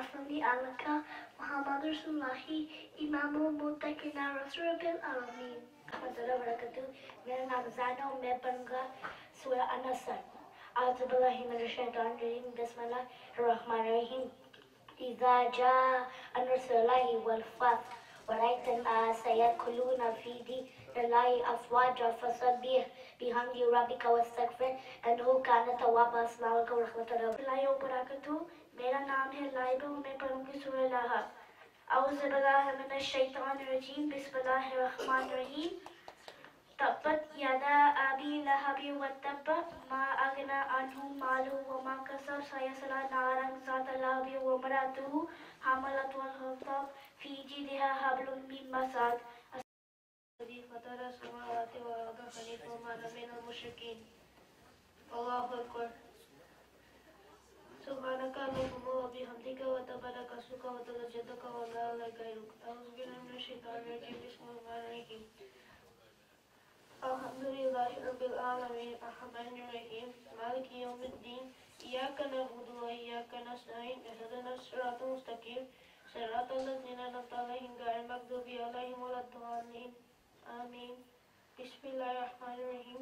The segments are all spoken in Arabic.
وصلي عليك محمد رسول الله إمام المتقين رسول العالمين أحمد الله وبركاته मेरा नाम जाना और मैं पढ़ूंगा सूरह अनसर أعوذ بالله من الشيطان الرجيم بسم الله الرحمن الرحيم إذا جاء نصر الله والفتح ورأيت الناس يدخلون في دين الله أفواجا فسبح بحمد ربك واستغفر إنه كان توابا السلام عليكم ورحمة الله وبركاته میرا نام ہے لائبہ میں پڑھوں گی سورہ لاہا اعوذ باللہ من الشیطان الرجیم بسم اللہ الرحمن الرحیم۔ تبت یدا ابی لہب وتب ما اغنا عنہ مالو وما کسب سیصلا نارا ذات لہب وامرأته حملت الحطب فی جیدها حبل من مسد فتر السماوات سبحانك اللهم وبحمدك وتبارك اسمك وتعالى جدك ولا إله غيرك أعوذ بالله من الشيطان الرجيم بسم الله الرحمن الرحيم الحمد لله رب العالمين الرحمن الرحيم مالك يوم الدين إياك نعبد وإياك نستعين اهدنا الصراط المستقيم صراط الذين أنعمت عليهم غير المغضوب عليهم ولا الضالين آمين بسم الله الرحمن الرحيم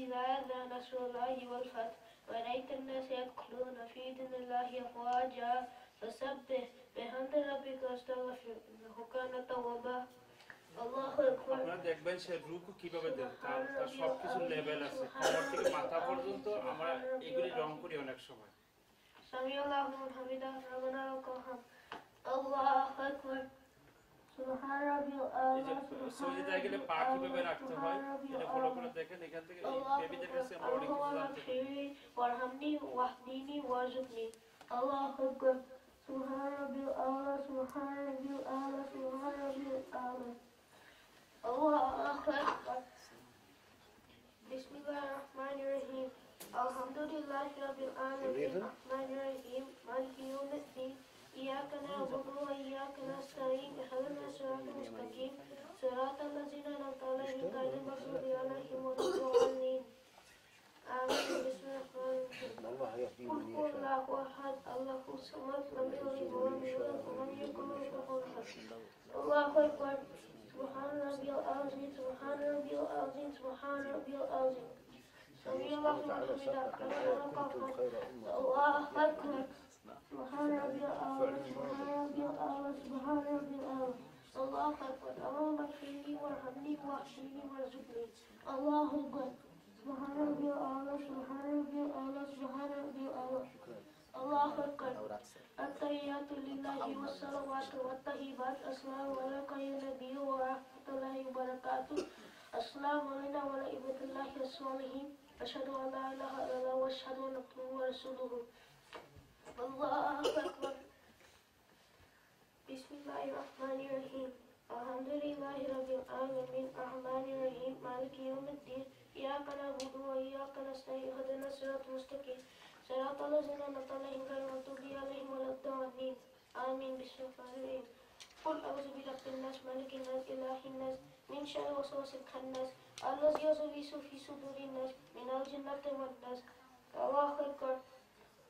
إذا جاء نصر الله والفتح ورأيت الناس يدخلون في دين الله أفواجا فسبح بحمد ربك واستغفر إنه كان توابا الله أكبر আপনারা দেখবেন সে রুকু কিভাবে দেন তার তার সবকিছু লেভেল আছে কমর থেকে মাথা পর্যন্ত আমরা এগুলি রং করি অনেক সময় سمع الله لمن حمده ربنا الحمد للہ رب العالمين الرحمن الرحيم مالك يوم الدين اياك نعبد واياك نستعين المستقيم صراط الذين أنعمت عليهم غير المغضوب عليهم ولا الضالين آمين بسم الله الرحمن الرحيم قل الله أحد الله الصمد لم يلد ولم يولد ولم يكن له كفوا أحد الله أكبر سبحان ربي العظيم سبحان ربي العظيم سبحان ربي العظيم سمع الله لمن حمده ربنا الله أكبر سبحان ربي الأعلى سبحان ربي الأعلى سبحان ربي الأعلى الله أكبر اللهم اغفر لي وارحمني واهدني وارزقني الله أكبر سبحان ربي الأعلى سبحان ربي الأعلى سبحان ربي الأعلى الله أكبر التحيات لله والصلوات والطيبات. السلام عليك يا نبي ورحمة الله وبركاته. السلام علينا وعلى عباد الله الصالحين أشهد أن لا إله إلا الله وأشهد أن محمدا ورسوله الله أكبر. بسم الله الرحمن الرحيم الحمد لله رب العالمين الرحمن الرحيم مالك يوم الدين إياك نعبد وإياك نستعين اهدنا الصراط المستقيم صراط الذين أنعمت عليهم غير المغضوب عليهم ولا الضالين آمين بسم الله قل أعوذ برب الناس مالك الناس إله الناس من شر وسواس الخناس الذي يوسوس في صدور الناس من الجنة والناس الله أكبر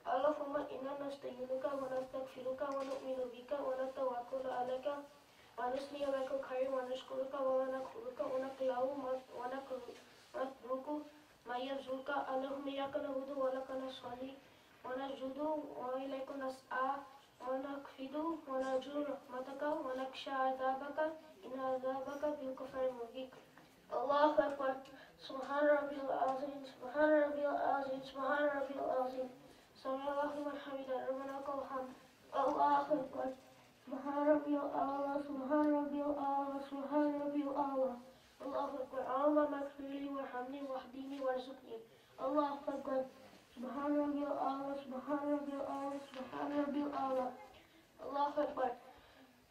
اللهم إنا نستعينك ونستغفرك ونؤمن بك ونتوكل عليك ونثني لك الخير ونشكرك ونكفرك ونخلع ونترك ما يرزقك اللهم إياك نعبد ولك نصلي ونسجد وإليك نسعى ونخفض ونرجو رحمتك ونخشى عذابك إن عذابك بالكفر المبين الله أكبر سبحان ربي العظيم سبحان ربي العظيم سبحان ربي العظيم سمع الله لمن حمده ربنا لك الحمد الله أكبر سبحان ربي الأعلى سبحان ربي الأعلى سبحان ربي الأعلى الله أكبر. اللهم اغفر لي وارحمني واهدني وارزقني. الله أكبر. سبحان ربي الأعلى سبحان ربي الأعلى سبحان ربي الأعلى الله أكبر.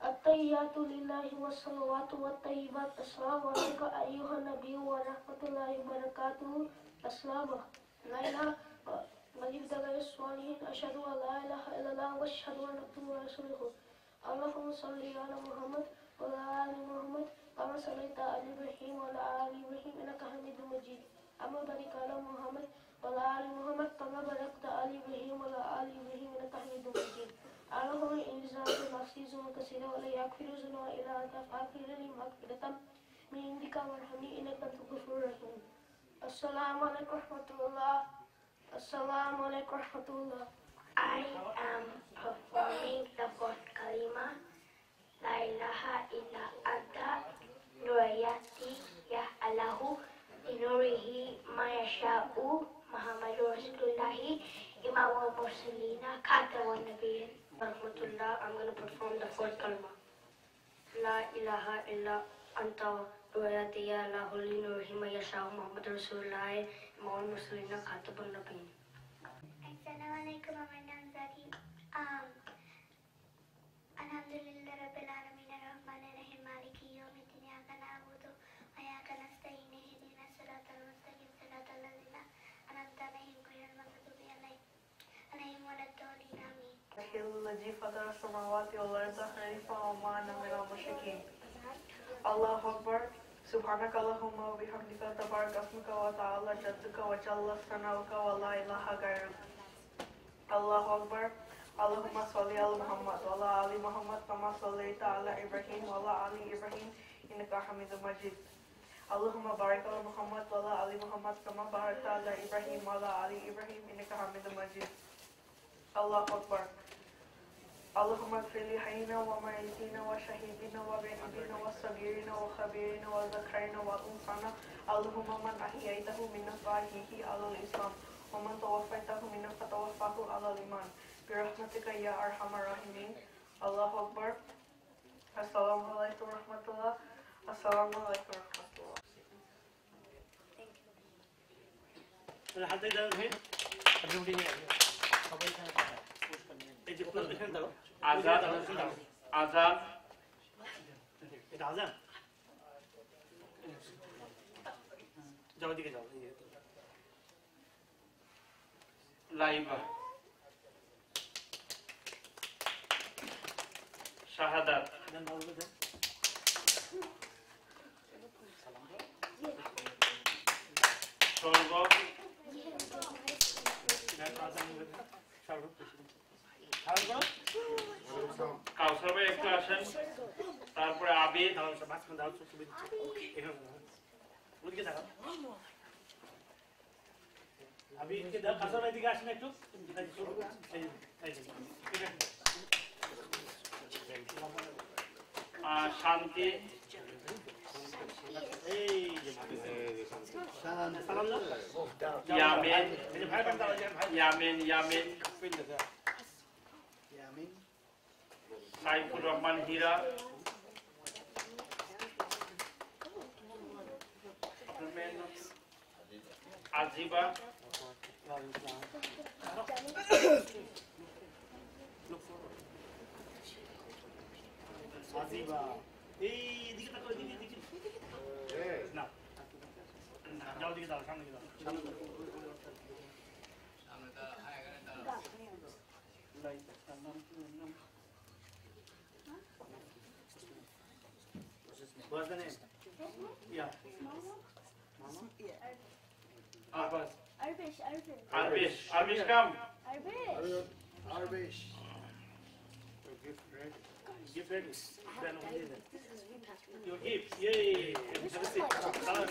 التحيات لله والصلوات والطيبات. السلام عليك أيها النبي ورحمة الله وبركاته. السلام علينا وعلى الصالحين أشهد أن لا إله إلا الله وأشهد أن محمدا رسوله اللهم صل على محمد وعلى آل محمد كما صليت على إبراهيم وعلى آل إبراهيم إنك حميد مجيد. أما بارك على محمد وعلى آل محمد كما باركت على إبراهيم وعلى آل إبراهيم إنك حميد مجيد. اللهم ذنوبا كثيرا ولا يغفر الذنوب إلا أنت فاغفر لي مغفرة من عندك وارحمني إنك أنت الغفور الرحيم. السلام عليكم ورحمة الله. Assalamu alaikum rahmatullah. I am performing the fourth kalima. La ilaha illa anta. Nurayati ya alahu inurihi mayasha'u Muhammadur Rasulullahi. Imam al-Mursalina Katawa Nabiyin. Rahmatullah, I'm going to perform the fourth kalima. La ilaha illa anta. Nurayati ya alahu inurihi mayasha'u Muhammadur Rasulullahi. مول مسلم نہ کھاتا بولنا پہنی السلام علیکم محمد نمزاری آم الحمدللہ رب العالمین الرحمن الرحیم مالکی یوم الدین یاک نعبد و یاک نستعین اهدنا الصراط المستقیم صراط الذین انعمت علیہم غیر المغضوب علیہم ولا الضالین آمین۔ الذي فطر السماوات والارض حنيفا وما انا من المشركين الله اكبر سبحانك اللهم وبحمدك تبارك اسمك وتعالى جدك وجل ثناؤك ولا إله غيرك. الله أكبر. اللهم صل على محمد وعلى آل محمد كما صليت على إبراهيم وعلى آل إبراهيم إنك حميد مجيد. اللهم بارك على محمد وعلى آل محمد كما باركت على إبراهيم وعلى آل إبراهيم إنك حميد مجيد. الله أكبر. اللهم اغفر لي حينا وميتنا وشهيدنا وبعيدنا وصغيرنا وخبيرنا وذكرنا وأنثانا. اللهم من أحييته منا فاحيه على الإسلام ومن توفيته منا فتوفاه على الإيمان. برحمتك يا أرحم الراحمين. الله أكبر. السلام عليكم ورحمة الله. السلام عليكم ورحمة الله. Thank you. আজান আজান এটা আজান যাও দিকে যাও লাইবা সর্ব দাও চোখ দিচ্ছি। ওদিকে দেখো আমি কাছার এদিকে আসেন একটু। আর শান্তি। ইয়ামিন। ইয়ামিন ইয়ামিন সাইফুর রহমান হীরা। menos arriba arriba eh dikit aku dikit dikit. Nah. nah jauh dikit lah kamu dikit What's the name? Yeah. Abbas Arbish, Arbish, আরবিশ আরবিশ কাম Arbish. Gift ready. Then only then. Your gift. Yay. Have a seat. Salam.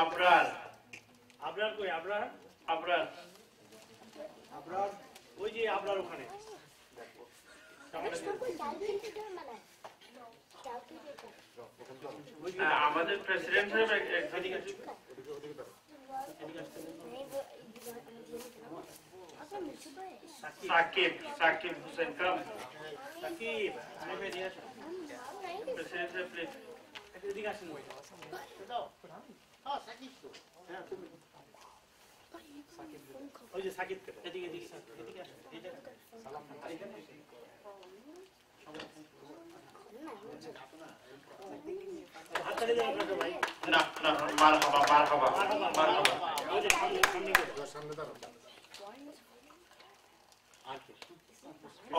Abrar আবরার কই আবরার আবরার ওই যে আবরার ওখানে সামনে ওই যে হ্যাঁ, আমাদের প্রেসিডেন্ট সাহেব সাকিব সাকিব হোসেন কাম। সাকিব প্রেসিডেন্ট সাহেব সাকিব সাকিব এদিকে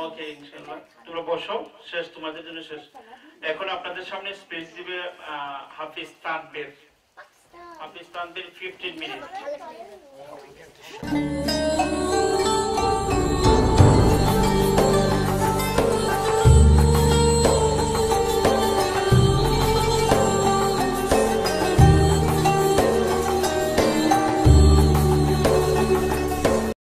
ওকে ইনশাআল্লাহ বসো, শেষ তোমাদের জন্য শেষ। এখন আপনাদের সামনে স্পেস দিবে হাফিজ তানবীর হাফিজ তানবীর মিনিট